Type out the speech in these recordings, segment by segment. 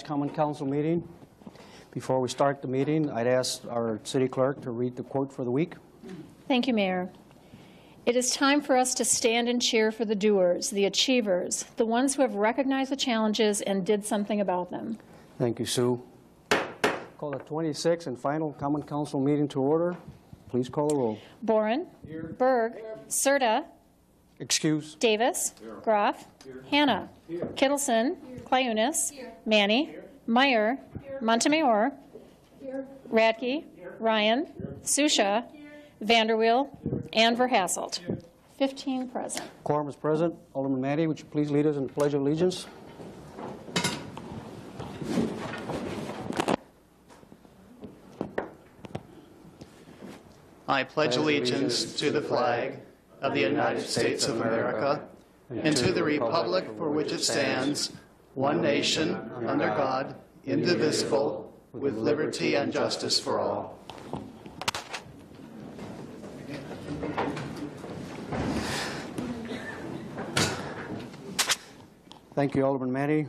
Common Council meeting. Before we start the meeting, I'd ask our city clerk to read the quote for the week. Thank you, Mayor. It is time for us to stand and cheer for the doers, the achievers, the ones who have recognized the challenges and did something about them. Thank you, Sue. Call the 26th and final Common Council meeting to order. Please call the roll. Boren. Berg. Serta. Excuse. Davis. Groff. Hannah. Kittleson. Clayunas. Manny. Meyer. Montemayor. Radke. Ryan. Susha. Vanderweel. And Verhasselt. 15 present. Quorum is present. Alderman Matty, would you please lead us in the Pledge of Allegiance? I pledge allegiance to the flag of the United States of America and to the republic for which it stands, one nation, under God, indivisible, with liberty and justice for all. Thank you, Alderman Matty.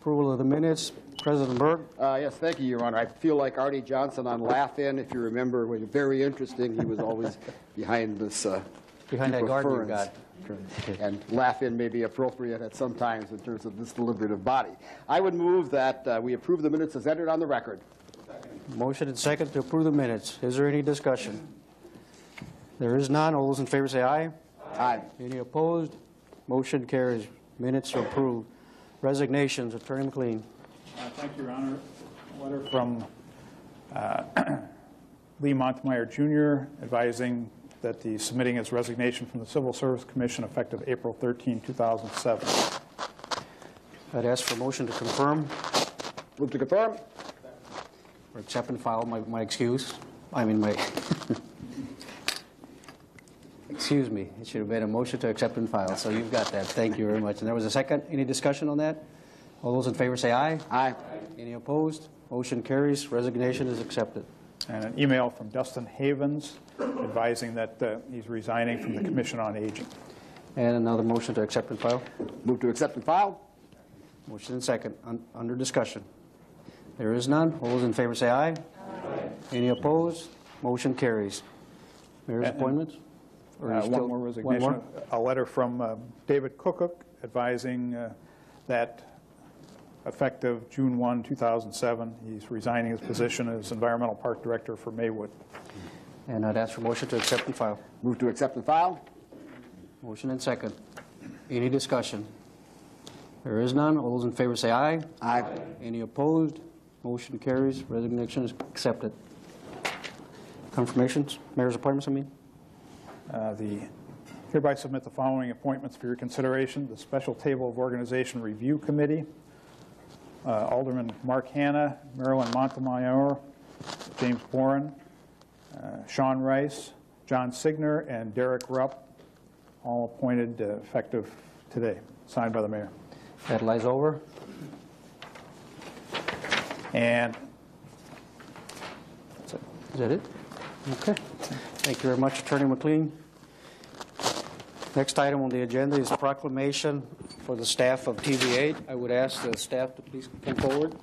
Approval of the minutes. President Berg. Uh, Yes, thank you, Your Honor. I feel like Arte Johnson on Laugh-In, if you remember, was very interesting. He was always behind this. uh, Behind that garden you ferns. And Laugh-In may be appropriate at some times in terms of this deliberative body. I would move that uh, we approve the minutes as entered on the record. Motion and second to approve the minutes. Is there any discussion? There is none. All those in favor say aye. Aye. Any opposed? Motion carries. Minutes are approved. Resignations, Attorney McLean. Uh, Thank you, Your Honor. A letter from uh, Lee Montemayor Jr. advising that the submitting his resignation from the Civil Service Commission effective April 13, 2007. I'd ask for a motion to confirm Move to confirm? or accept and file my, my excuse. I mean, my, excuse me, it should have been a motion to accept and file, so you've got that. Thank you very much. And there was a second. Any discussion on that? All those in favor say aye. Aye. Any opposed? Motion carries. Resignation is accepted. And an email from Dustin Havens advising that uh, he's resigning from the Commission on Aging. And another motion to accept and file. Move to accept and file? Motion and second, un- under discussion. There is none. All those in favor say aye. Any opposed? Motion carries. Mayor's And- appointments? Or you Uh, still- One more resignation. A letter from uh, David Cook advising uh, that effective June 1, 2007, he's resigning his position as Environmental Park Director for Maywood. And I'd ask for motion to accept and file. Move to accept and file? Motion and second. Any discussion? There is none. All those in favor say aye. Aye. Any opposed? Motion carries. Resignation is accepted. Confirmations? Mayor's appointments, I mean? Uh, The, hereby submit the following appointments for your consideration. The Special Table of Organization Review Committee, uh, Alderman Mark Hanna, Marilyn Montemayor, James Boren, Sean Rice, John Signer, and Derek Rupp, all appointed uh, effective today, signed by the mayor. That lies over. And Is that it? Okay. Thank you very much, Attorney McLean. Next item on the agenda is proclamation for the staff of TV8. I would ask the staff to please come forward.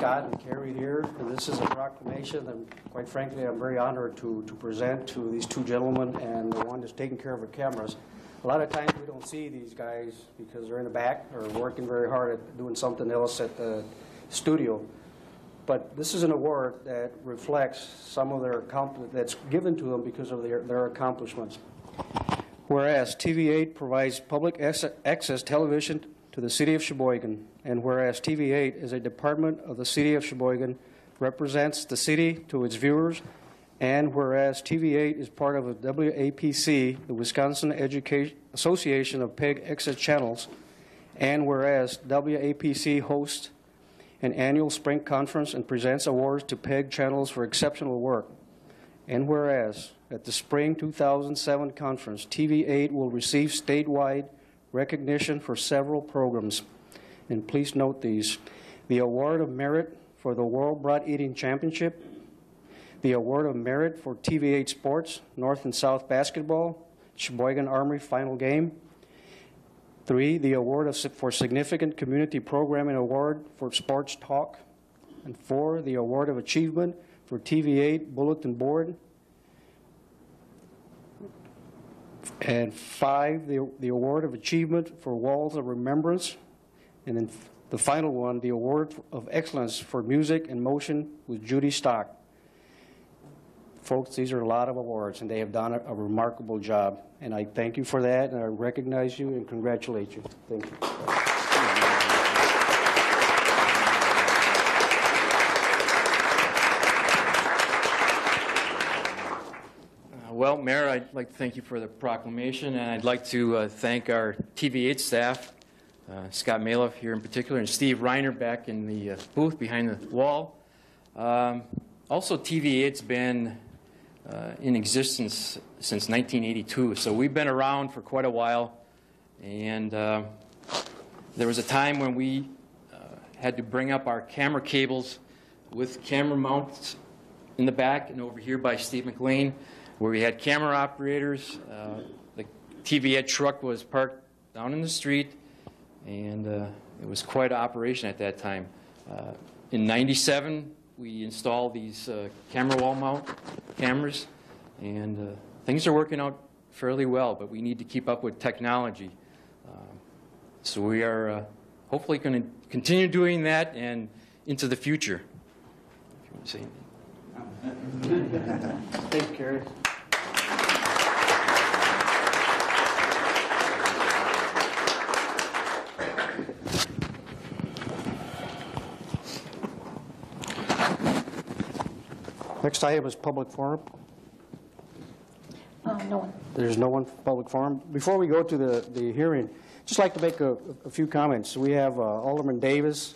Scott and Carrie here, and this is a proclamation, and quite frankly, I'm very honored to, to present to these two gentlemen and the one that's taking care of the cameras. A lot of times, we don't see these guys because they're in the back or working very hard at doing something else at the studio. But this is an award that reflects some of their, that's given to them because of their, their accomplishments. Whereas TV8 provides public access television the city of Sheboygan, and whereas TV8 is a department of the city of Sheboygan, represents the city to its viewers, and whereas TV8 is part of the WAPC, the Wisconsin Education Association of PEG Access Channels, and whereas WAPC hosts an annual spring conference and presents awards to PEG channels for exceptional work. And whereas, at the Spring 2007 conference, TV8 will receive statewide recognition for several programs. And please note these. The Award of Merit for the World Brat Eating Championship, the award of merit for TV8 Sports, North and South Basketball, Sheboygan Armory Final Game. Three, the award of, for significant community programming award for Sports Talk. And four, the award of achievement for TV8 Bulletin Board. And five, the, the award of achievement for Walls of Remembrance. And then the final one, the award of excellence for music and motion with Judy Stock. Folks, these are a lot of awards, and they have done a, a remarkable job. And I thank you for that, and I recognize you and congratulate you. Thank you. Uh, Well, Mayor, I'd like to thank you for the proclamation, and I'd like to uh, thank our TV8 staff, uh, Scott Maloff here in particular, and Steve Reiner back in the uh, booth behind the wall. Um, Also, TV8's been uh, in existence since 1982, so we've been around for quite a while, and uh, there was a time when we uh, had to bring up our camera cables with camera mounts in the back and over here by Steve McLean, where we had camera operators. Uh, the TV8 truck was parked down in the street, and uh, it was quite an operation at that time. Uh, in 97, we installed these uh, camera wall mount cameras, and uh, things are working out fairly well, but we need to keep up with technology. Uh, so we are hopefully going to continue doing that and into the future. Thanks, Kerry. Next item is public forum. Uh, No one. There's no one for public forum. Before we go to the, the hearing, just like to make a, a few comments. We have uh, Alderman Davis,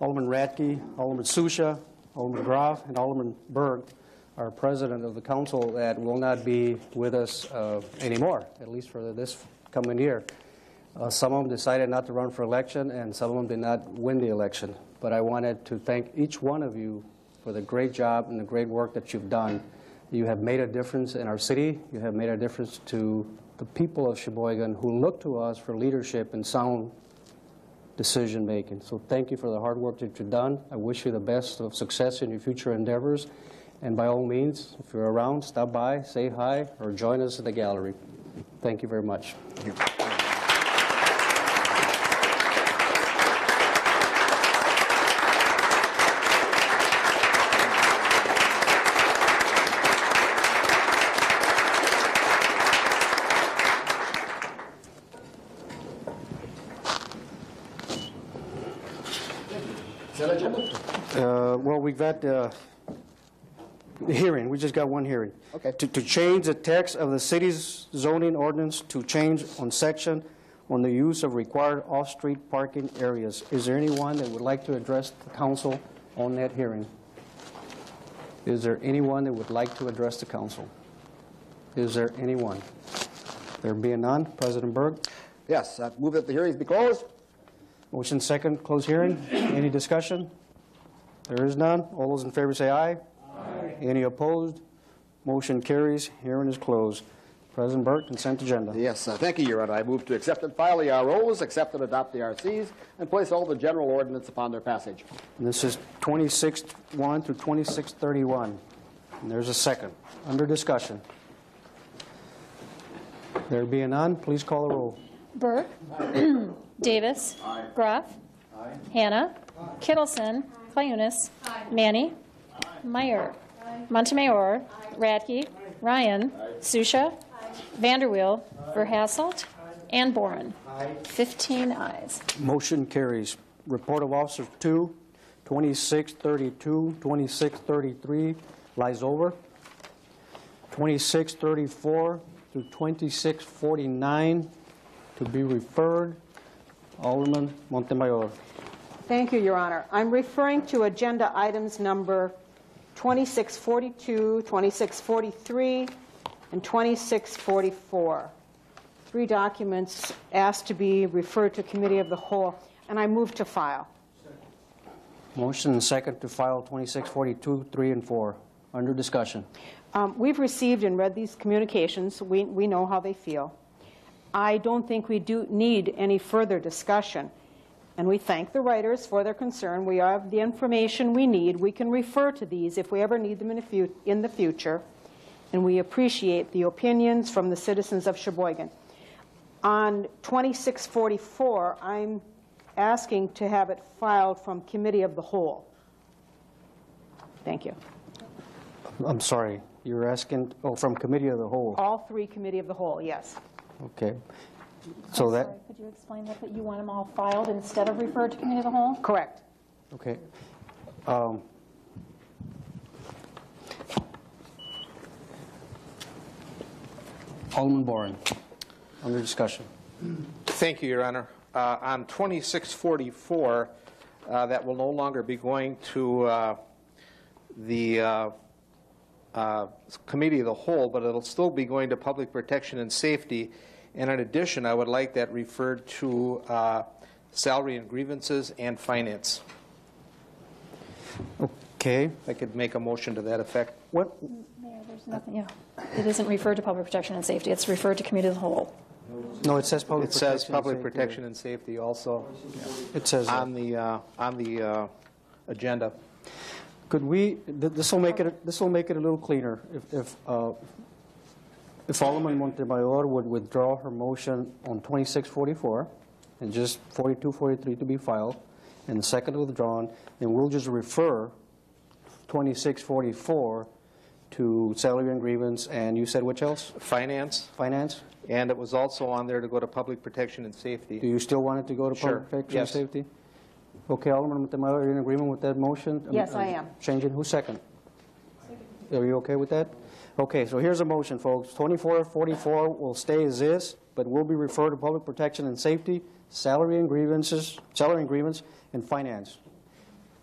Alderman Radke, Alderman Susha, Alderman Groff, and Alderman Berg, our president of the council, that will not be with us uh, anymore, at least for this coming year. Uh, Some of them decided not to run for election, and some of them did not win the election. But I wanted to thank each one of you for the great job and the great work that you've done. You have made a difference in our city. You have made a difference to the people of Sheboygan who look to us for leadership and sound decision-making. So thank you for the hard work that you've done. I wish you the best of success in your future endeavors. And by all means, if you're around, stop by, say hi, or join us at the gallery. Thank you very much. Uh, Well, we've got uh, the hearing, we just got one hearing. Okay. To to change the text of the city's zoning ordinance to change on section on the use of required off-street parking areas. Is there anyone that would like to address the council on that hearing? Is there anyone that would like to address the council? Is there anyone? There being none, President Berg, Yes, I move that the hearings be closed. motion second, close hearing. Any discussion? There is none. All those in favor say aye. Aye. Any opposed? Motion carries. Hearing is closed. President Berg, consent agenda. Yes, uh, thank you, Your Honor. I move to accept and file the ROs, accept and adopt the RCs, and place all the general ordinance upon their passage. And This is 26-1 through 2631. And there's a second. Under discussion. There being none, please call the roll. Berg. Davis. Groff. Hannah. Kittleson. Clayunas. Manny. Meyer. Montemayor. Radke. Ryan. Susha. Vanderweel. Verhasselt. And Boren. 15 ayes. Motion carries. Report of Officers 2, 2632, 2633 lies over. 2634 through 2649 to be referred. Alderman Montemayor. Thank you, Your Honor. I'm referring to agenda items number 2642, 2643, and 2644. Three documents asked to be referred to Committee of the Whole, and I move to file. Motion and second to file 2642, 3 and 4. under discussion. Um, We've received and read these communications. We we know how they feel. I don't think we do need any further discussion. And we thank the writers for their concern. We have the information we need. We can refer to these if we ever need them in the in the future. And we appreciate the opinions from the citizens of Sheboygan. On 2644, I'm asking to have it filed from Committee of the Whole. Thank you. I'm sorry, you're asking, oh, from committee of the whole, All three Committee of the Whole, yes. okay. So that, Sorry, Could you explain that, that you want them all filed instead of referred to committee of the whole? Correct. okay. Um, Alderman Boren, under discussion. Thank you, Your Honor. Uh, On 2644, uh, that will no longer be going to uh, the uh, uh, Committee of the Whole, but it'll still be going to Public Protection and Safety. And in addition, I would like that referred to uh, Salary and Grievances and Finance. Okay, I could make a motion to that effect. what, Mayor, there's nothing, yeah. It isn't referred to public protection and safety, it's referred to committee as a whole. no, it says public It protection. says and Public safety. Protection and Safety also It says that. on the, uh, on the uh, agenda. Could we, this will make it, this will make it a little cleaner. If, if, uh, if Alderman Montemayor would withdraw her motion on 2644 and just 4243 to be filed, and the second withdrawn, and we'll just refer 2644 to salary and grievance, and you said which else? Finance? Finance? And it was also on there to go to public protection and safety. Do safety. you still want it to go to Sure, public protection and yes. safety? Okay, Alderman Montemayor, are you in agreement with that motion? Yes, uh, I am. Changing, who's second? Are you okay with that? Okay, so here's a motion, folks. 2444 will stay as is, but will be referred to public protection and safety, salary and grievances, salary and grievance, and finance.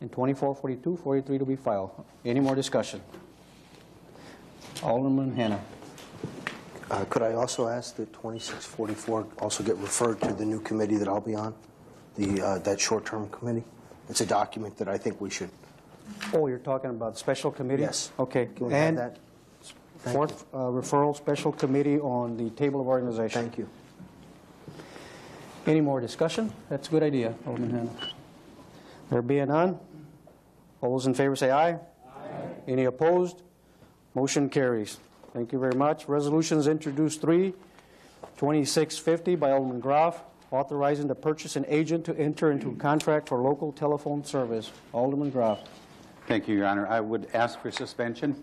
And 2442, 43 to be filed. Any more discussion? Alderman Hanna. Uh, Could I also ask that 2644 also get referred to the new committee that I'll be on, the, uh, that short-term committee? It's a document that I think we should, Oh, you're talking about special committee? yes. Okay. Can we have And that? Thank Fourth, uh, referral special committee on the table of organization. Thank you. Any more discussion? That's a good idea, Alderman Hannah. There being none, all those in favor say aye. Aye. Any opposed? Motion carries. Thank you very much. Resolutions introduced three, 2650 by Alderman Groff, authorizing the purchase and agent to enter into a contract for local telephone service. Alderman Groff. Thank you, Your Honor. I would ask for suspension.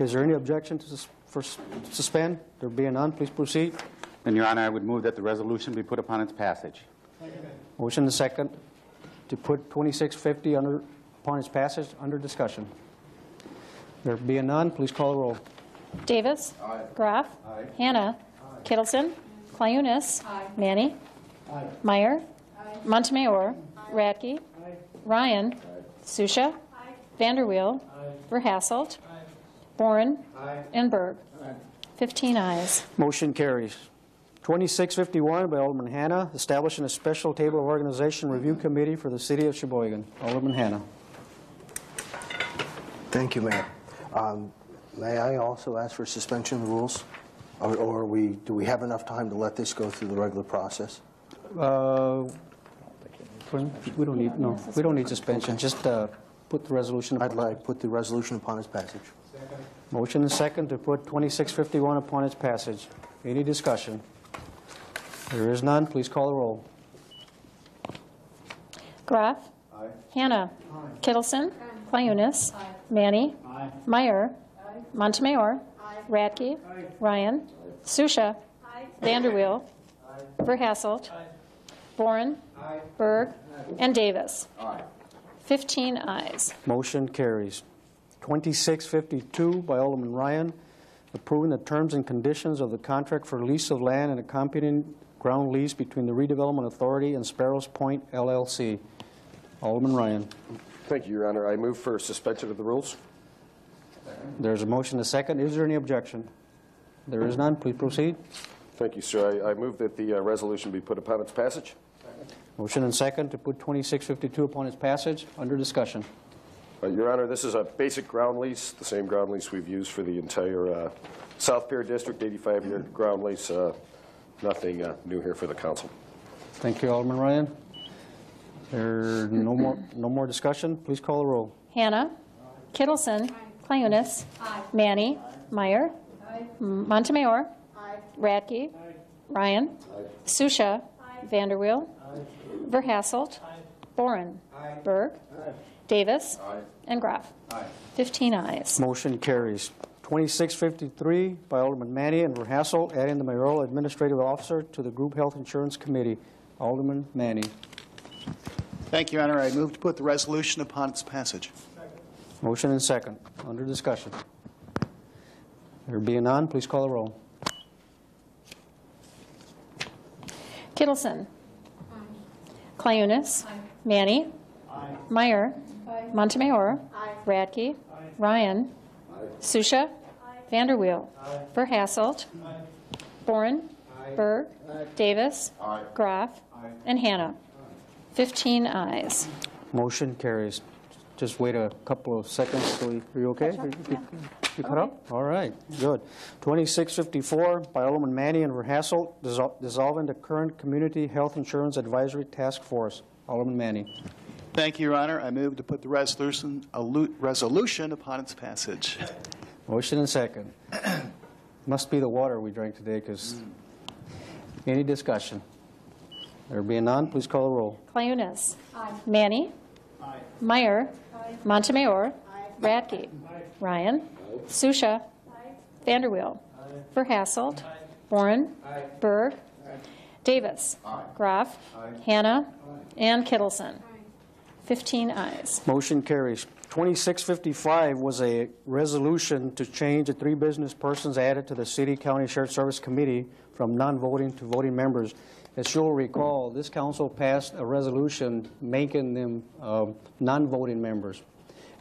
Is there any objection to sus- for s- suspend? There being none, please proceed. And, Your Honor, I would move that the resolution be put upon its passage. Motion and second to put 2650 under, upon its passage, under discussion. There being none, please call the roll. Davis. Graff. Hannah. Kittleson. Clayunas. Manny. Meyer. Montemayor. Radke. Ryan. Susha. Vanderweel. Verhasselt. Boren. And Berg. 15 ayes. Motion carries. 2651 by Alderman Hanna, establishing a special table of organization review committee for the city of Sheboygan. Alderman Hanna. Thank you, Mayor. Um, May I also ask for suspension of the rules? Or or we, do we have enough time to let this go through the regular process? Uh, We don't need, no, we don't need suspension, just uh, put the resolution. I'd like, put the resolution upon its passage. Motion and second to put 2651 upon its passage. Any discussion? There is none, please call the roll. Graff. Hannah. Kittleson. Clayunas. Manny. Meyer. Montemayor. Radke. Ryan. Susha. Vanderweel. Verhasselt. Boren. Berg. And Davis. 15 ayes. Motion carries. 2652 by Alderman Ryan, approving the terms and conditions of the contract for lease of land and accompanying ground lease between the Redevelopment Authority and Sparrows Point LLC. Alderman Ryan. Thank you, Your Honor. I move for suspension of the rules. There's a motion to second. Is there any objection? There is none. Please proceed. Thank you, sir. I I move that the uh, resolution be put upon its passage. Motion and second to put 2652 upon its passage. Under discussion. Uh, Your Honor, this is a basic ground lease, the same ground lease we've used for the entire uh, South Pier District, 85-year ground lease. uh, Nothing uh, new here for the council. Thank you, Alderman Ryan. There no more, no more discussion? Please call the roll. Hannah. Kittleson. Clunas. Manny. Meyer. Montemayor. Radke. Ryan. Susha. Vanderweel. Verhasselt. Boren. Berg. Davis. Aye. And Graff. 15 ayes. Motion carries. 2653 by Alderman Manny and Verhassel, adding the mayoral administrative officer to the Group Health Insurance Committee. Alderman Manny. Thank you, Your Honor. I move to put the resolution upon its passage. Motion and second. Under discussion. There being none, please call the roll. Kittleson. Clunas. Manny. Meyer. Montemayor. Radke. Ryan. Susha. Vanderweel. Verhasselt. Boren. Berg. Davis. Graff. And Hannah. 15 ayes. Motion carries. Just wait a couple of seconds. So you- Are you okay? Catch up? You- you- You caught up? All right, good. 2654 by Alderman Manny and Verhassel, dissol- dissolving the current Community Health Insurance Advisory Task Force. Alderman Manny. Thank you, Your Honor. I move to put the resolution, resolution upon its passage. Motion and second. Must be the water we drank today, because, any discussion? There being none, please call the roll. Clunas. Manny. Meyer. Montemayor. Radke. Ryan. Susha. Vanderweel. Verhasselt. Boren. Berg. Davis. Graff. Hannah. And Kittleson. 15 ayes. Motion carries. 2655 was a resolution to change the three business persons added to the City County Shared Service Committee from non-voting to voting members. As you'll recall, this council passed a resolution making them um, non-voting members.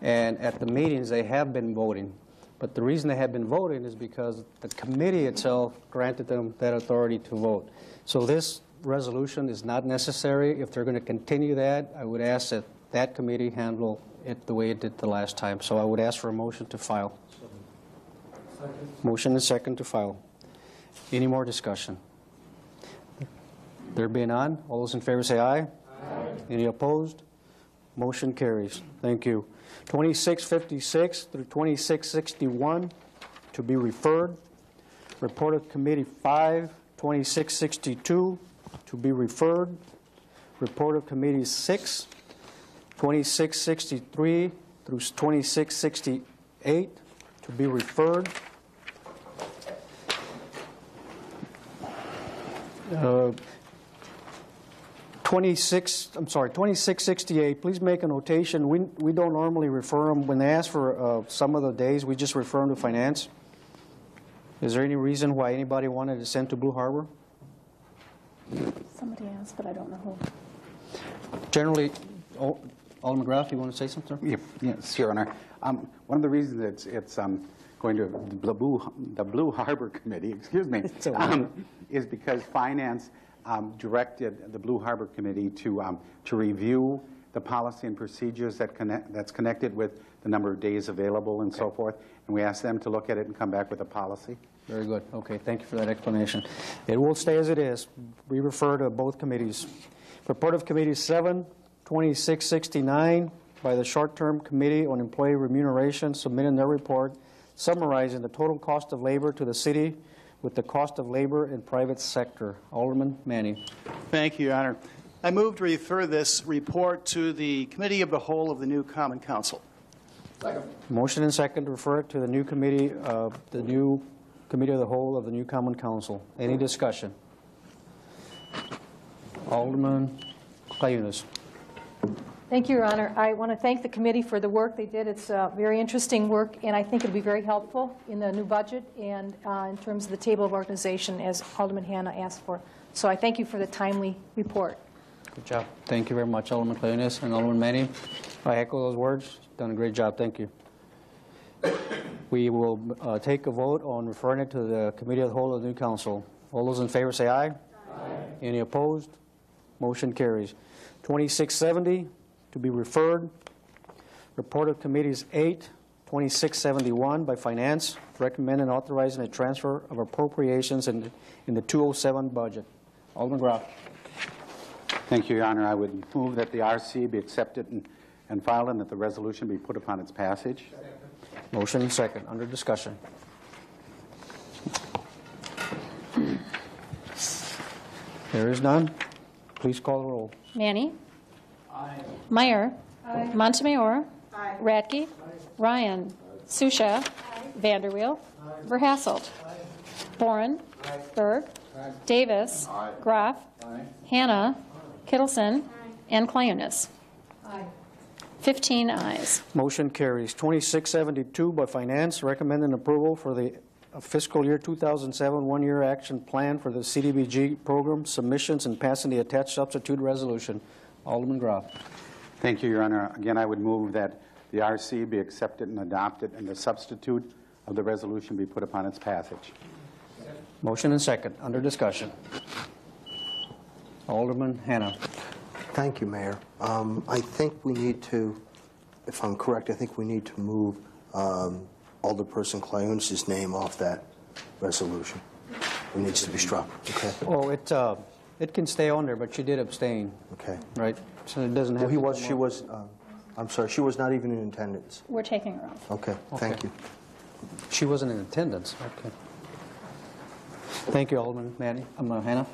And at the meetings, they have been voting. But the reason they have been voting is because the committee itself granted them that authority to vote. So this resolution is not necessary. If they're going to continue that, I would ask that that committee handle it the way it did the last time. So I would ask for a motion to file. Motion and second to file. Any more discussion? There being none, all those in favor say aye. Aye. Any opposed? Motion carries. Thank you. 2656 through 2661 to be referred. Report of Committee 5, 2662 to be referred. Report of Committee 6, 2663 through 2668 to be referred. Uh, 26, I'm sorry, 2668, please make a notation. We, we don't normally refer them, when they ask for uh, some of the days, we just refer them to finance. Is there any reason why anybody wanted to send to Blue Harbor? Somebody asked, but I don't know who. Generally, Alderman Graff, you want to say something? Yeah, Yes, Your Honor. Um, One of the reasons it's, it's um, going to the Blue, the Blue Harbor Committee, excuse me, It's all right. um, is because Finance um, directed the Blue Harbor Committee to, um, to review the policy and procedures that connect, that's connected with the number of days available and so forth. And we asked them to look at it and come back with a policy. Very good. Okay, thank you for that explanation. It will stay as it is. We refer to both committees. Report of Committee 7, 2669, by the Short-Term Committee on Employee Remuneration, submitting their report summarizing the total cost of labor to the city with the cost of labor in private sector. Alderman Manny. Thank you, Your Honor. I move to refer this report to the Committee of the Whole of the new Common Council. Second. Motion and second to refer it to the new committee, uh, the new Committee of the Whole of the new Common Council. Any discussion? Alderman Clayunas. Thank you, Your Honor. I want to thank the committee for the work they did. It's uh, very interesting work, and I think it'll be very helpful in the new budget and uh, in terms of the table of organization, as Alderman Hanna asked for. So I thank you for the timely report. Good job. Thank you very much, Alderman Clayunas and Alderman Manning. I echo those words. Done a great job. Thank you. We will uh, take a vote on referring it to the Committee of the Whole of the new council. All those in favor say aye. Aye. Any opposed? Motion carries. 2670 to be referred. Report of Committees 8, 2671 by Finance, recommending authorizing a transfer of appropriations in in the 207 budget. Alderman Graf. Thank you, Your Honor. I would move that the RC be accepted and- and filed and that the resolution be put upon its passage. Motion and second, under discussion. There is none. Please call the roll. Manny? Meyer? Montemayor? Radke? Ryan? Susha? Vanderweel? Verhasselt? Boren? Berg? Davis? Groff? Hannah? Kittleson? And Clayunas? 15 ayes. Motion carries. 2672 by Finance, recommending approval for the fiscal year 2007 one-year action plan for the CDBG program submissions and passing the attached substitute resolution. Alderman Graf. Thank you, Your Honor. Again, I would move that the RC be accepted and adopted and the substitute of the resolution be put upon its passage. Motion and second, under discussion. Alderman Hanna. Thank you, Mayor. Um, I think we need to, if I'm correct, I think we need to move um, Alderperson Clayunas' name off that resolution. It needs to be struck, okay? Oh, it, uh, it can stay on there, but she did abstain, Okay. right? So it doesn't have Well, to he was, come she up. was, uh, I'm sorry, she was not even in attendance. We're taking her off. Okay, thank Okay. you. She wasn't in attendance, okay. Thank you, Alderman Manny, um, uh, Hannah.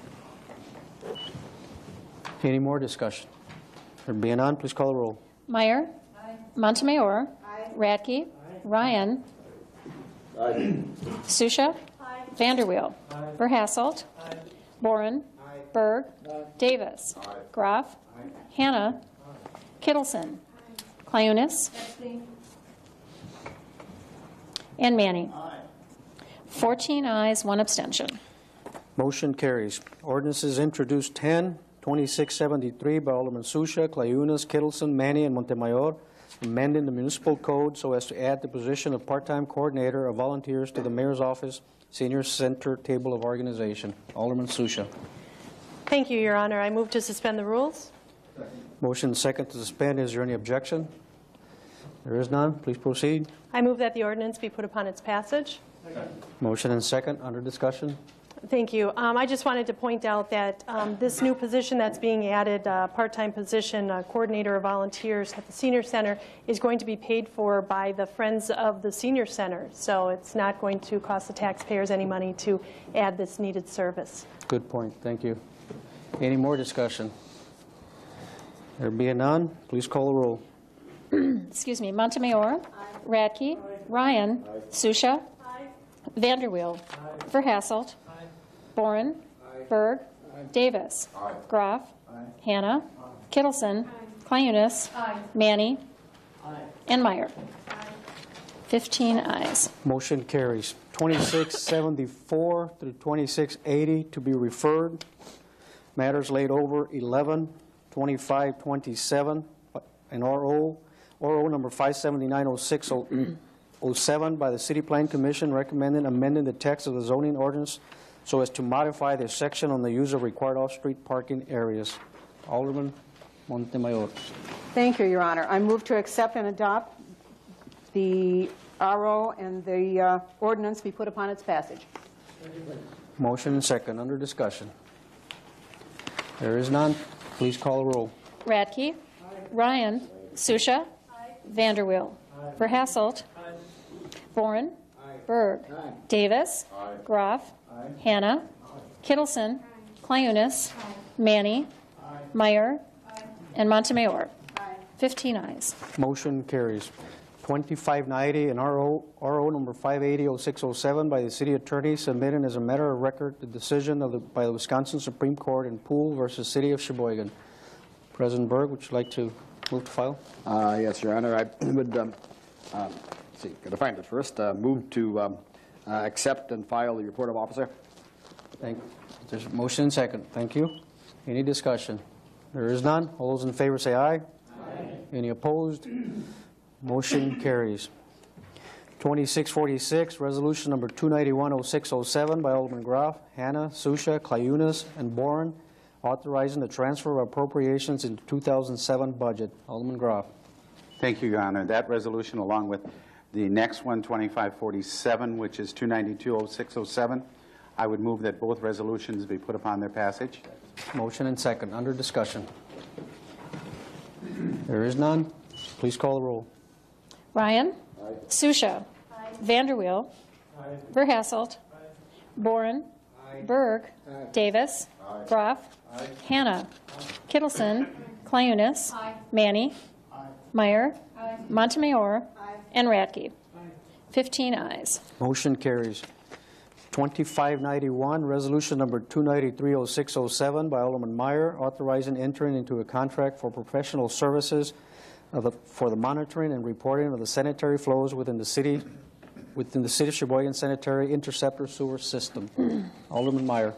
Any more discussion? There being none, please call the roll. Meyer? Montemayor? Radke? Ryan? Susha? Vanderweel? Verhasselt? Boren? Berg? Davis? Groff? Hannah? Kittleson? Clayunas? And Manny? 14 ayes, one abstention. Motion carries. Ordinances introduced 10, 2673 by Alderman Susha, Clayunas, Kittleson, Manny, and Montemayor, amending the municipal code so as to add the position of part-time coordinator of volunteers to the mayor's office, senior center table of organization. Alderman Susha. Thank you, Your Honor. I move to suspend the rules. Motion second to suspend. Is there any objection? There is none. Please proceed. I move that the ordinance be put upon its passage. Motion and second, under discussion. Thank you. Um, I just wanted to point out that um, this new position that's being added, uh, part-time position, uh, coordinator of volunteers at the senior center, is going to be paid for by the Friends of the Senior Center. So it's not going to cost the taxpayers any money to add this needed service. Good point. Thank you. Any more discussion? There being none, please call the roll. excuse me, Montemayor. Radke. Ryan. Susha. Vanderweel. Verhasselt. Boren. Berg. Davis. Groff. Hannah. Kittleson. Clayunas. Manny. And Meyer. 15 ayes. Motion carries. 2674 through 2680 to be referred. Matters laid over 11, 2527, and RO, RO number 5790607 by the City Plan Commission recommending amending the text of the zoning ordinance so as to modify the section on the use of required off-street parking areas. Alderman Montemayor. Thank you, Your Honor. I move to accept and adopt the RO and the uh, ordinance be put upon its passage. Motion and second, under discussion. There is none. Please call the roll. Radke. Ryan. Susha. Vanderweel. Verhasselt. Boren. Berg. Davis. Groff. Hannah. Kittleson. Clayunas. Manny. Meyer. And Montemayor. 15 ayes. Motion carries. 2590 and RO, RO number 5800607 by the city attorney submitted as a matter of record the decision of the, by the Wisconsin Supreme Court in Poole versus City of Sheboygan. President Berg, would you like to move to file? Uh, Yes, Your Honor, I would, um, um, let's see, got to find it first, Uh, move to um, uh, accept and file the report of officer. Thank, there's a motion and second. Thank you. Any discussion? There is none. All those in favor say aye. Aye. Any opposed? Motion carries. 2646, resolution number 2910607 by Alderman Groff, Hannah, Susha, Clayunas, and Boren, authorizing the transfer of appropriations in the 2007 budget. Alderman Groff. Thank you, Your Honor. That resolution, along with the next one, 2547, which is 2920607, I would move that both resolutions be put upon their passage. Motion and second, under discussion. There is none. Please call the roll. Ryan. Susha. Vanderweel. Verhasselt. Boren. Berg. Davis. Groff. Hannah. Kittleson. Clayunas. Manny. Meyer. Montemayor. And Radke. 15 ayes. Motion carries. 2591, resolution number 2930607 by Alderman Meyer, authorizing entering into a contract for professional services of the- for the monitoring and reporting of the sanitary flows within the city, within the City of Sheboygan Sanitary Interceptor Sewer System. Alderman Meyer.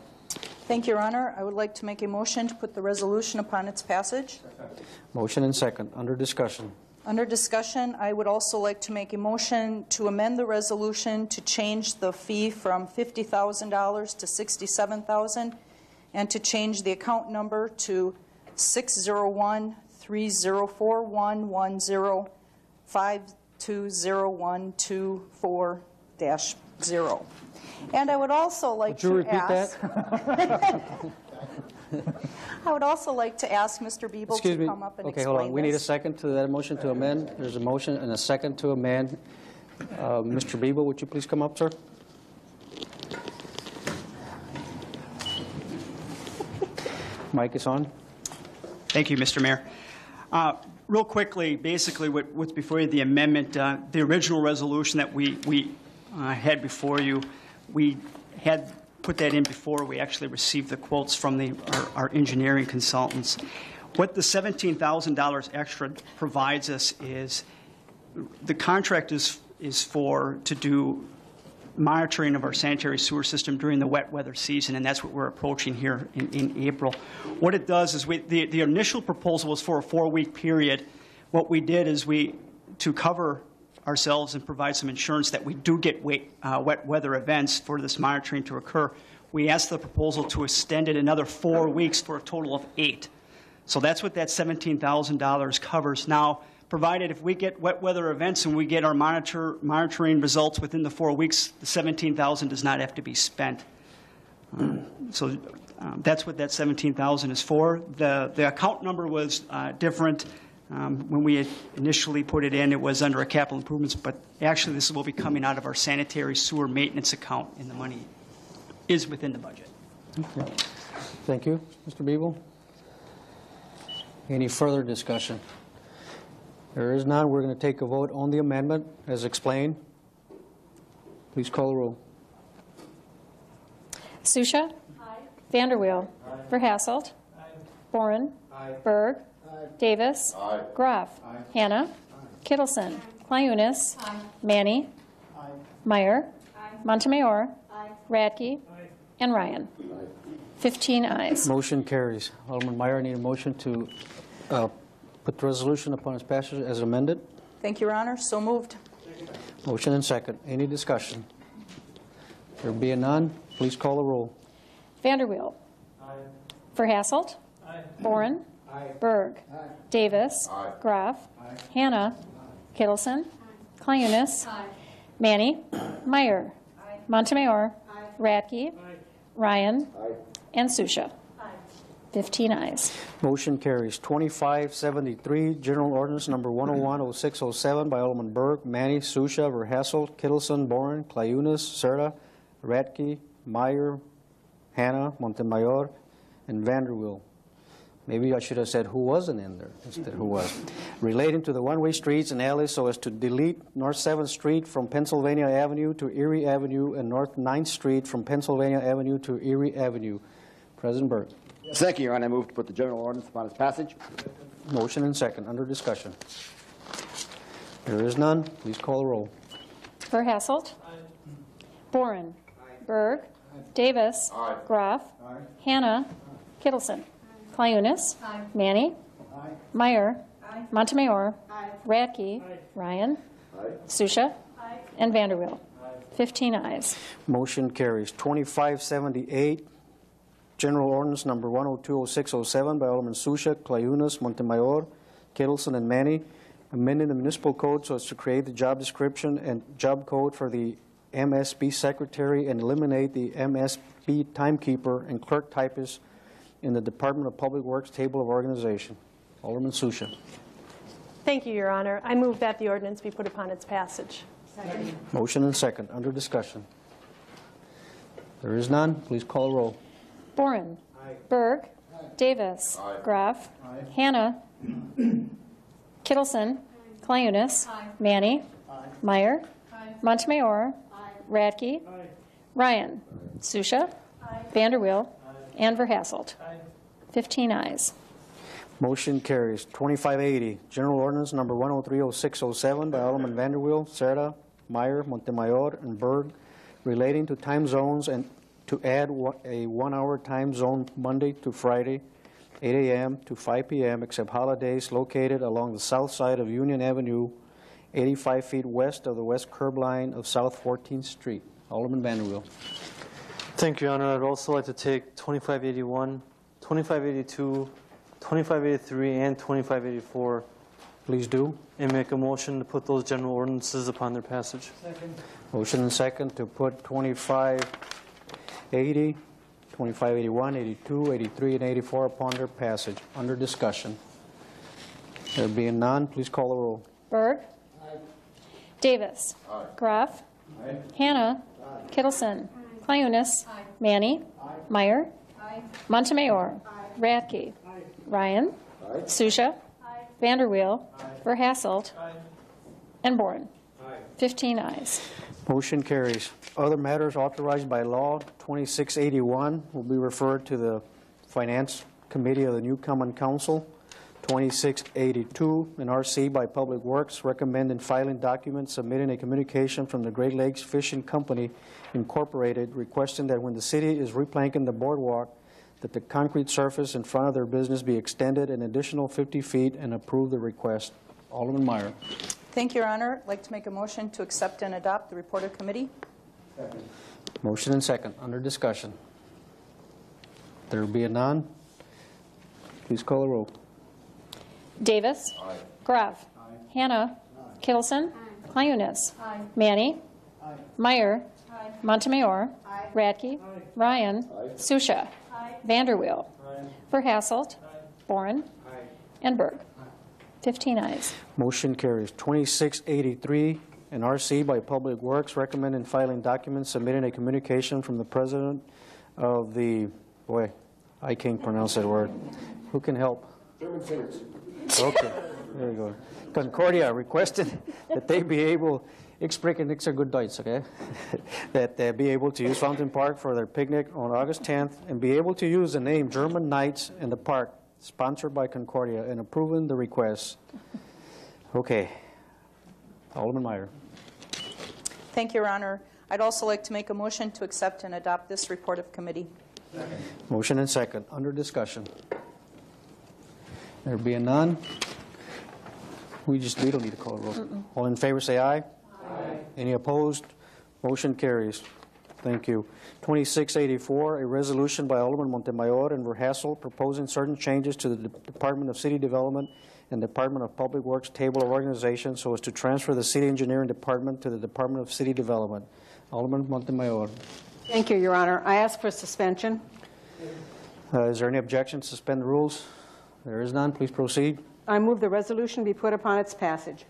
Thank you, Your Honor. I would like to make a motion to put the resolution upon its passage. Motion and second, under discussion. Under discussion, I would also like to make a motion to amend the resolution to change the fee from $50,000 to $67,000 and to change the account number to 601-304-110-520-124-0. And I would also like Would you to repeat ask... that? I would also like to ask Mr. Beeble Excuse to me. come up and Okay, explain hold on. We need a this. second to that motion to amend. There's a motion and a second to amend. Uh, Mr. Beeble, would you please come up, sir? Mic is on. Thank you, Mr. Mayor. Uh, Real quickly, basically, what- what's before you, the amendment, uh, the original resolution that we we uh, had before you, we had put that in before we actually received the quotes from the our- our engineering consultants. What the $17,000 extra provides us is, the contract is is for, to do monitoring of our sanitary sewer system during the wet weather season, and that's what we're approaching here in, in April. What it does is, we, the, the initial proposal was for a four-week period. What we did is we, to cover ourselves and provide some insurance that we do get wet, uh, wet weather events for this monitoring to occur, we asked the proposal to extend it another four weeks for a total of eight. So that's what that $17,000 covers. Now, provided if we get wet weather events and we get our monitor, monitoring results within the four weeks, the $17,000 does not have to be spent. Um, So um, that's what that $17,000 is for. The, the account number was uh, different. Um, When we had initially put it in, it was under a capital improvements, but actually this will be coming out of our sanitary sewer maintenance account, and the money is within the budget. Okay. Thank you. Mr. Beeble? Any further discussion? There is none. We're going to take a vote on the amendment as explained. Please call the roll. Susha. Hi. Vanderweel. Verhasselt. Boren. Berg. Davis. Groff. Hannah. Kittleson. Clayunas. Manny. Meyer. Montemayor. Radke. And Ryan. 15 ayes. Motion carries. Alderman Meyer, I need a motion to uh, put the resolution upon its passage as amended. Thank you, Your Honor. So moved. Motion and second. Any discussion? There being none, please call the roll. Vanderweel. Verhasselt. Boren. Berg. Davis. Groff. Hannah. Kittleson. Clayunas. Manny. Meyer. Montemayor. Radke. Ryan. And Susha. 15 ayes. Motion carries. 2573, General Ordinance Number 1010607 by Alderman Berg, Manny, Susha, Verhessel, Kittleson, Boren, Clayunas, Serta, Radke, Meyer, Hannah, Montemayor, and Vanderweel. Maybe I should have said who wasn't in there instead of who was. Relating to the one-way streets and alleys so as to delete North 7th Street from Pennsylvania Avenue to Erie Avenue and North 9th Street from Pennsylvania Avenue to Erie Avenue. President Berg. Thank you, Your Honor. I move to put the general ordinance upon its passage. Motion and second, under discussion. There is none, please call the roll. Verhasselt. Boren. Berg. Davis. Groff. Hannah. Kittleson. Clayunas. Manny. Meyer. Montemayor. Radke. Ryan. Susha. And Vanderweel. 15 ayes. Motion carries. 2578, General Ordinance Number 1020607 by Alderman Susha, Clayunas, Montemayor, Kittleson, and Manny, amending the municipal code so as to create the job description and job code for the MSB secretary and eliminate the MSB timekeeper and clerk typist in the Department of Public Works table of organization. Alderman Susha. Thank you, Your Honor. I move that the ordinance be put upon its passage. Motion and second, under discussion. There is none, please call the roll. Boren. Berg. Davis. Graff. Hannah. Kittleson. Clunas. Manny. Meyer. Montemayor. Radke. Ryan. Susha. Vanderweel. And Verhasselt. 15 ayes. Motion carries. 2580, General Ordinance Number 1030607 by Alderman Vanderweel, Serta, Meyer, Montemayor, and Berg relating to time zones and to add a one-hour time zone Monday to Friday, 8 a.m. to 5 p.m., except holidays located along the south side of Union Avenue, 85 feet west of the west curb line of South 14th Street. Alderman Vanderweel. Thank you, Your Honor. I'd also like to take 2581, 2582, 2583, and 2584. Please do. And make a motion to put those general ordinances upon their passage. Motion and second to put 2580, 2581, 82, 83, and 84 upon their passage, under discussion. There being none, please call the roll. Berg. Davis. Graff. Hannah. Kittleson. Clunas. Manny. Meyer. Montemayor. Radke. Ryan. Susha. Vanderweel. Verhasselt. And Boren. 15 ayes. Motion carries. Other matters authorized by law, 2681 will be referred to the Finance Committee of the New Common Council. 2682, an RC by Public Works, recommending filing documents submitting a communication from the Great Lakes Fishing Company Incorporated requesting that when the city is replanking the boardwalk, that the concrete surface in front of their business be extended an additional 50 feet and approve the request. Alderman Meyer. Thank you, Your Honor. I'd like to make a motion to accept and adopt the report of committee. Motion and second, under discussion. There will be a none. Please call the roll. Davis. Graff. Hannah. Kittleson. Clunas. Manny. Meyer. Montemayor. Radke. Ryan. Susha. Vanderweel. Verhasselt. Boren. And Berg. 15 ayes. Motion carries. 2683, an RC by Public Works recommending filing documents submitting a communication from the president of the, boy, I can't pronounce that word. Who can help? German fingers. Okay, there you go. Concordia requested that they be able, spreche nicht so good Deutsch, okay? That they be able to use Fountain Park for their picnic on August 10th and be able to use the name German Knights in the park, sponsored by Concordia, and approving the request. Okay. Alderman Meyer. Thank you, Your Honor. I'd also like to make a motion to accept and adopt this report of committee. Motion and second, under discussion. There being none, we just, we don't need to call a roll. All in favor, say aye. Aye. Any opposed? Motion carries. Thank you. 2684, a resolution by Alderman Montemayor and Verhassel proposing certain changes to the De- Department of City Development and Department of Public Works Table of Organization so as to transfer the City Engineering Department to the Department of City Development. Alderman Montemayor. Thank you, Your Honor. I ask for suspension. Uh, Is there any objection to suspend the rules? There is none. Please proceed. I move the resolution be put upon its passage.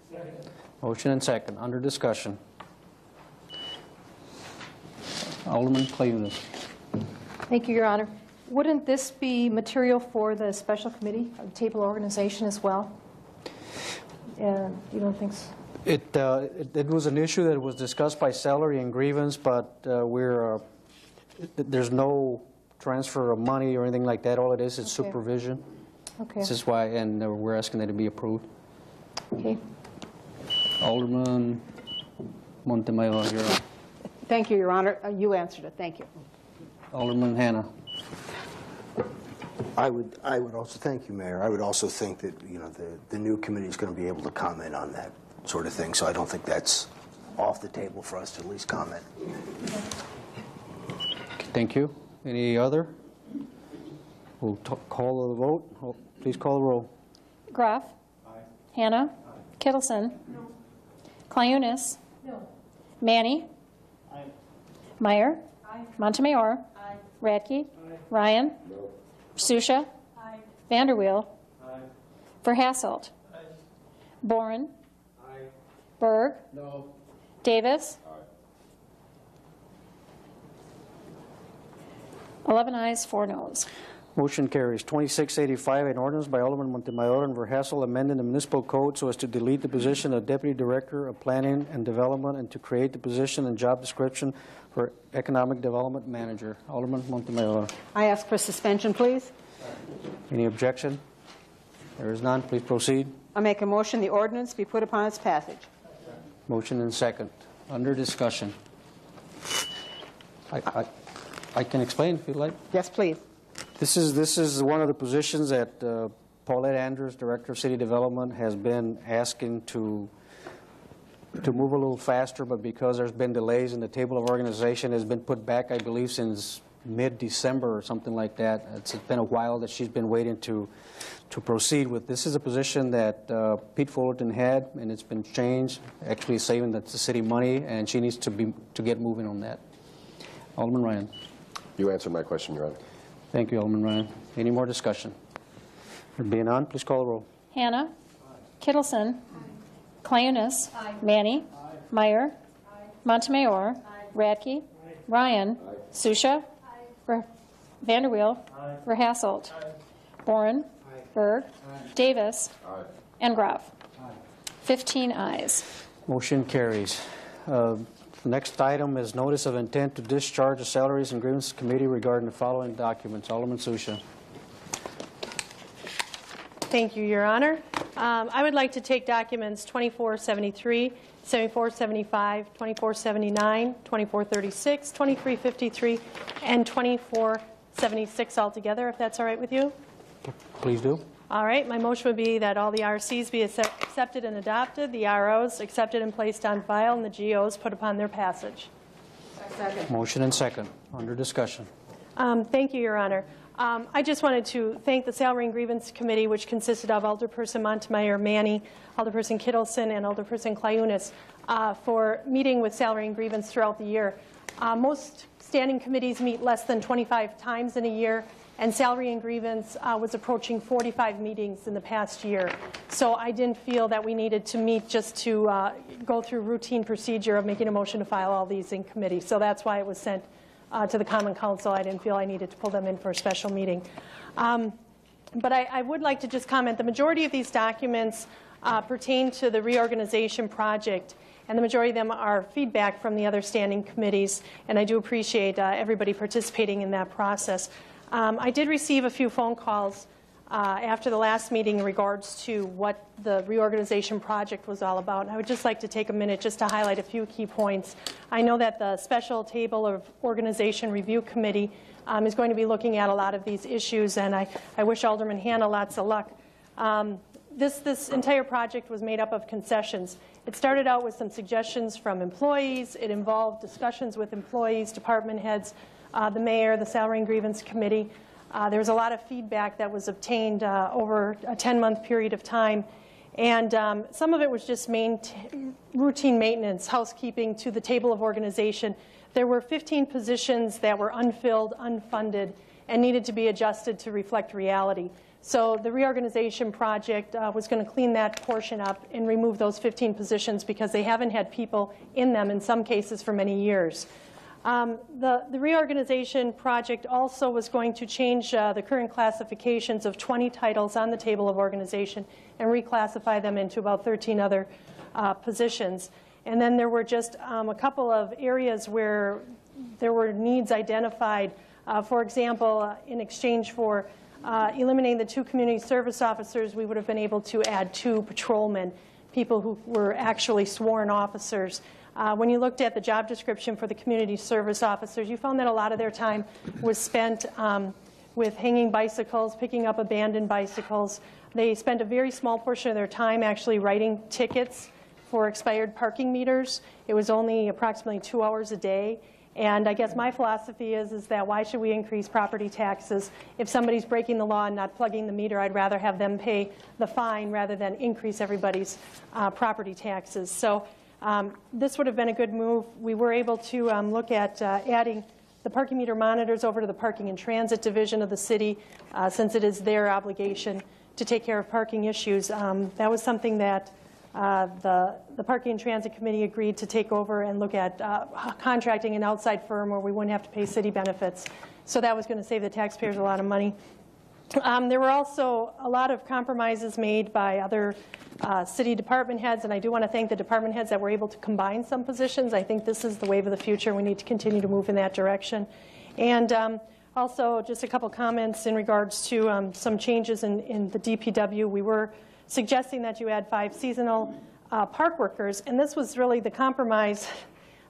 Motion and second, under discussion. Alderman Clayunas. Thank you, Your Honor. Wouldn't this be material for the special committee, uh, table organization as well? Uh, You don't think so? It, uh, it it was an issue that was discussed by salary and grievance, but uh, we're, uh, there's no transfer of money or anything like that. All it is is Okay. supervision. Okay. This is why, and uh, we're asking that it be approved. Okay. Alderman Montemayor, you're up. Thank you, Your Honor. Uh, You answered it. Thank you. Alderman Hannah. I would, I would also, thank you, Mayor. I would also think that, you know, the, the new committee is going to be able to comment on that sort of thing, so I don't think that's off the table for us to at least comment. Thank you. Any other? We'll t- call the vote. Please call the roll. Graff. Hannah. Kittleson. No. Clayunas. No. Manny. Aye. Meyer. Aye. Montemayor. Aye. Radke. Aye. Ryan. No. Susha. Aye. Vanderweel. Aye. Verhasselt. Aye. Boren. Aye. Berg. No. Davis. Aye. 11 ayes, 4 noes. Motion carries. 2685, an ordinance by Alderman Montemayor and Verhassel amending the municipal code so as to delete the position of Deputy Director of Planning and Development and to create the position and job description for Economic Development Manager. Alderman Montemayor. I ask for suspension, please. Any objection? There is none. Please proceed. I make a motion the ordinance be put upon its passage. Motion and second. Under discussion. I, I, I can explain if you'd like. Yes, please. This is, this is one of the positions that uh, Paulette Andrews, Director of City Development, has been asking to, to move a little faster, but because there's been delays in the table of organization, has been put back, I believe, since mid-December or something like that. It's been a while that she's been waiting to, to proceed with. This is a position that uh, Pete Fullerton had, and it's been changed, actually saving the the city money, and she needs to be, to get moving on that. Alderman Ryan. You answered my question, Your Honor. Thank you, Alderman Ryan. Any more discussion? There being none, please call the roll. Hannah. Kittleson. Clayunas. Manny. Meyer. Montemayor. Radke. Ryan. Susha. Vanderweel. Verhasselt. Boren. Berg. Davis. And Groff. 15 ayes. Motion carries. Uh, the Next item is notice of intent to discharge the Salaries and Grievances Committee regarding the following documents. Alderman Susha. Thank you, Your Honor. Um, I would like to take documents 2473, 7475, 2479, 2436, 2353, and 2476 altogether, if that's all right with you. Please do. All right, my motion would be that all the RCs be accept- accepted and adopted, the ROs accepted and placed on file, and the GOs put upon their passage. Motion and second. Under discussion. Um, Thank you, Your Honor. Um, I just wanted to thank the Salary and Grievance Committee, which consisted of Alderperson Montemayor Manny, Alderperson Kittleson, and Alderperson Clayunas, uh, for meeting with Salary and Grievance throughout the year. Uh, Most standing committees meet less than 25 times in a year, and Salary and Grievance uh, was approaching 45 meetings in the past year. So I didn't feel that we needed to meet just to uh, go through routine procedure of making a motion to file all these in committee. So that's why it was sent uh, to the Common Council. I didn't feel I needed to pull them in for a special meeting. Um, But I I would like to just comment, the majority of these documents uh, pertain to the reorganization project, and the majority of them are feedback from the other standing committees, and I do appreciate uh, everybody participating in that process. Um, I did receive a few phone calls uh, after the last meeting in regards to what the reorganization project was all about. And I would just like to take a minute just to highlight a few key points. I know that the Special Table of Organization Review Committee um, is going to be looking at a lot of these issues, and I, I wish Alderman Hanna lots of luck. Um, this, this entire project was made up of concessions. It started out with some suggestions from employees. It involved discussions with employees, department heads, uh, the mayor, the Salary and Grievance Committee. Uh, there was a lot of feedback that was obtained uh, over a 10-month period of time. And um, some of it was just routine maintenance, housekeeping to the table of organization. There were 15 positions that were unfilled, unfunded, and needed to be adjusted to reflect reality. So the reorganization project uh, was going to clean that portion up and remove those 15 positions because they haven't had people in them in some cases for many years. Um, the, the reorganization project also was going to change uh, the current classifications of 20 titles on the table of organization and reclassify them into about 13 other uh, positions. And then there were just um, a couple of areas where there were needs identified. Uh, for example, uh, in exchange for uh, eliminating the two community service officers, we would have been able to add two patrolmen, people who were actually sworn officers. Uh, when you looked at the job description for the community service officers, you found that a lot of their time was spent um, with hanging bicycles, picking up abandoned bicycles. They spent a very small portion of their time actually writing tickets for expired parking meters. It was only approximately two hours a day. And I guess my philosophy is, is that why should we increase property taxes? If somebody's breaking the law and not plugging the meter, I'd rather have them pay the fine rather than increase everybody's uh, property taxes. So um, this would have been a good move. We were able to um, look at uh, adding the parking meter monitors over to the Parking and Transit Division of the city, uh, since it is their obligation to take care of parking issues. Um, That was something that uh, the the Parking and Transit Committee agreed to take over and look at uh, contracting an outside firm where we wouldn't have to pay city benefits. So that was going to save the taxpayers a lot of money. Um, There were also a lot of compromises made by other uh, city department heads, and I do want to thank the department heads that were able to combine some positions. I think this is the wave of the future. We need to continue to move in that direction. And um, also, just a couple comments in regards to um, some changes in, in the DPW. We were suggesting that you add five seasonal uh, park workers, and this was really the compromise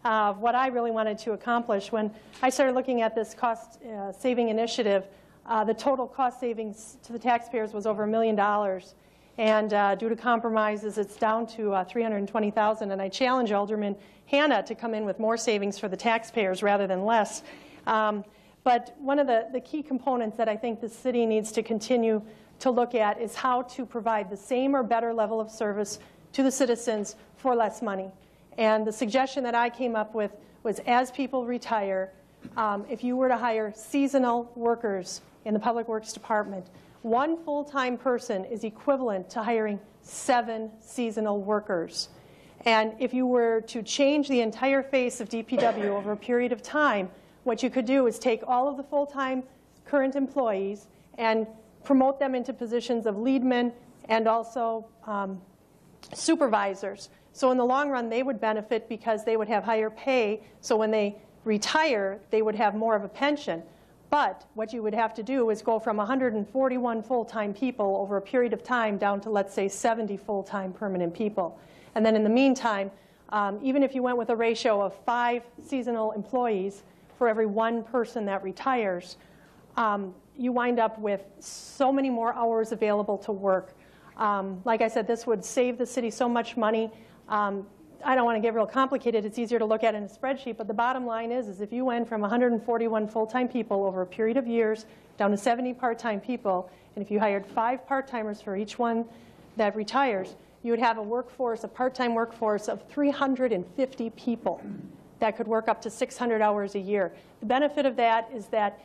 of what I really wanted to accomplish. When I started looking at this cost uh, saving initiative, uh, the total cost savings to the taxpayers was over a million dollars. And uh, due to compromises, it's down to uh, 320,000. And I challenge Alderman Hanna to come in with more savings for the taxpayers rather than less. Um, but one of the, the key components that I think the city needs to continue to look at is how to provide the same or better level of service to the citizens for less money. And the suggestion that I came up with was as people retire, um, if you were to hire seasonal workers in the Public Works Department, one full-time person is equivalent to hiring seven seasonal workers. And if you were to change the entire face of DPW over a period of time, what you could do is take all of the full-time current employees and promote them into positions of leadmen and also um, supervisors. So in the long run, they would benefit because they would have higher pay. So when they retire, they would have more of a pension. But what you would have to do is go from 141 full-time people over a period of time down to, let's say, 70 full-time permanent people. And then in the meantime, um, even if you went with a ratio of five seasonal employees for every one person that retires, um, you wind up with so many more hours available to work. Um, like I said, this would save the city so much money. I don't want to get real complicated. It's easier to look at in a spreadsheet. But the bottom line is, is if you went from 141 full-time people over a period of years down to 70 part-time people, and if you hired five part-timers for each one that retires, you would have a workforce, a part-time workforce of 350 people that could work up to 600 hours a year. The benefit of that is that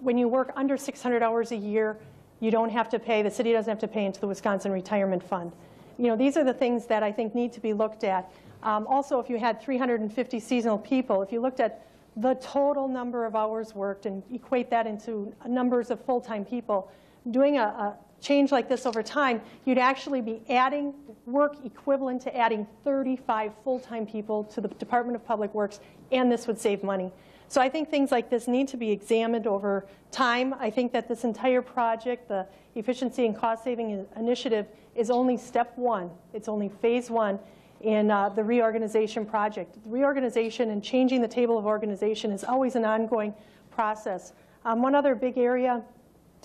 when you work under 600 hours a year, you don't have to pay, the city doesn't have to pay into the Wisconsin Retirement Fund. You know, these are the things that I think need to be looked at. Um, also, if you had 350 seasonal people, if you looked at the total number of hours worked and equate that into numbers of full-time people, doing a, a change like this over time, you'd actually be adding work equivalent to adding 35 full-time people to the Department of Public Works, and this would save money. So I think things like this need to be examined over time. I think that this entire project, the Efficiency and Cost Saving Initiative, is only step one. It's only phase one in uh, the reorganization project. The reorganization and changing the table of organization is always an ongoing process. Um, one other big area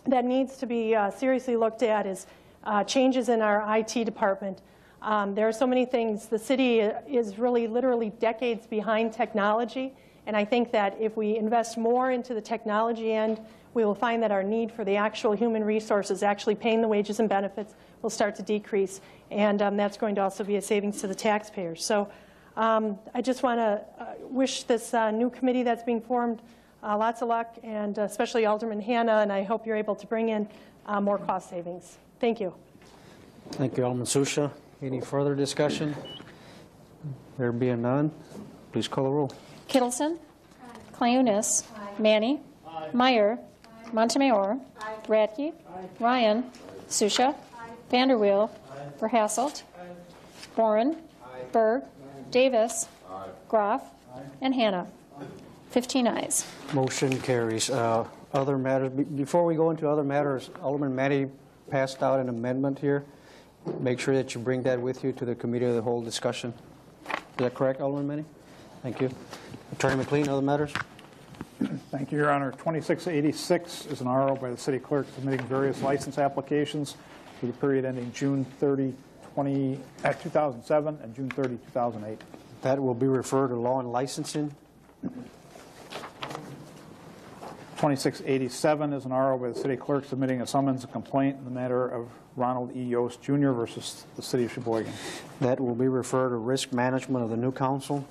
that needs to be uh, seriously looked at is uh, changes in our IT department. Um, there are so many things. The city is really literally decades behind technology. And I think that if we invest more into the technology end, we will find that our need for the actual human resources, actually paying the wages and benefits, will start to decrease. And um, that's going to also be a savings to the taxpayers. So um, I just want to uh, wish this uh, new committee that's being formed uh, lots of luck, and especially Alderman Hanna, and I hope you're able to bring in uh, more cost savings. Thank you. Thank you, Alderman Susha. Any further discussion? There being none, please call the roll. Kittleson. Clayunas. Manny. Meyer. Montemayor. Radke. Ryan. Susha. Vanderweel. Verhasselt. Boren. Berg. Davis. Groff. And Hannah. 15 ayes. Motion carries. Uh, Other matters, be- before we go into other matters, Alderman Matty passed out an amendment here. Make sure that you bring that with you to the committee of the whole discussion. Is that correct, Alderman Matty? Thank you. Attorney McLean, other matters? Thank you, Your Honor. 2686 is an RO by the city clerk submitting various license applications for the period ending June 30, 20, uh, 2007 and June 30, 2008. That will be referred to law and licensing. 2687 is an RO by the city clerk submitting a summons and complaint in the matter of Ronald E. Yost Jr. versus the city of Sheboygan. That will be referred to risk management of the new council.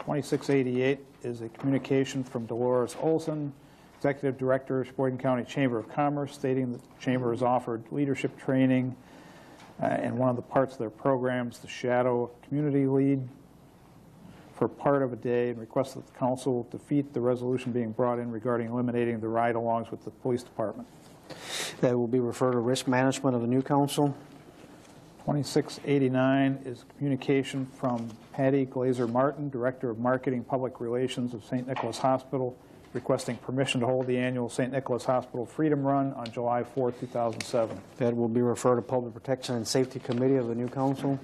2688 is a communication from Dolores Olson, Executive Director, of Sheboygan County Chamber of Commerce, stating that the chamber has offered leadership training, uh, and one of the parts of their programs, the Shadow Community Lead, for part of a day, and requests that the council defeat the resolution being brought in regarding eliminating the ride-alongs with the police department. That will be referred to risk management of the new council. 2689 is communication from Patty Glazer Martin, Director of Marketing Public Relations of St. Nicholas Hospital, requesting permission to hold the annual St. Nicholas Hospital Freedom Run on July 4, 2007. That will be referred to Public Protection and Safety Committee of the new council.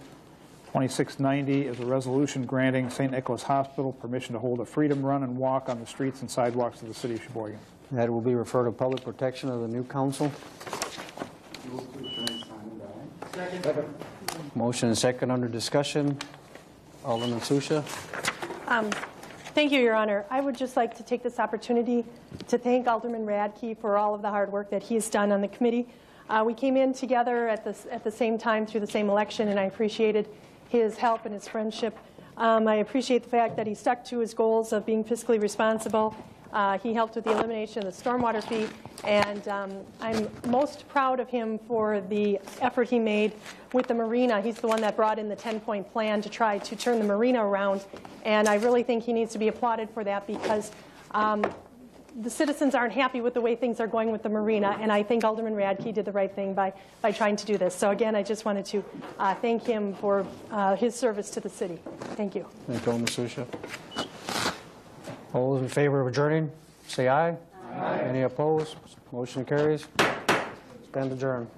2690 is a resolution granting St. Nicholas Hospital permission to hold a freedom run and walk on the streets and sidewalks of the city of Sheboygan. That will be referred to Public Protection of the new council. Motion and second under discussion. Alderman Susha. Um, Thank you, Your Honor. I would just like to take this opportunity to thank Alderman Radke for all of the hard work that he has done on the committee. Uh, We came in together at the, at the same time through the same election, and I appreciated his help and his friendship. Um, I appreciate the fact that he stuck to his goals of being fiscally responsible. Uh, He helped with the elimination of the stormwater fee, and um, I'm most proud of him for the effort he made with the marina. He's the one that brought in the 10-point plan to try to turn the marina around, and I really think he needs to be applauded for that because um, the citizens aren't happy with the way things are going with the marina, and I think Alderman Radke did the right thing by, by trying to do this. So again, I just wanted to uh, thank him for uh, his service to the city. Thank you. Thank you, Alderman Susha. All those in favor of adjourning, say aye. Aye. Any opposed? Motion carries. Stand adjourned.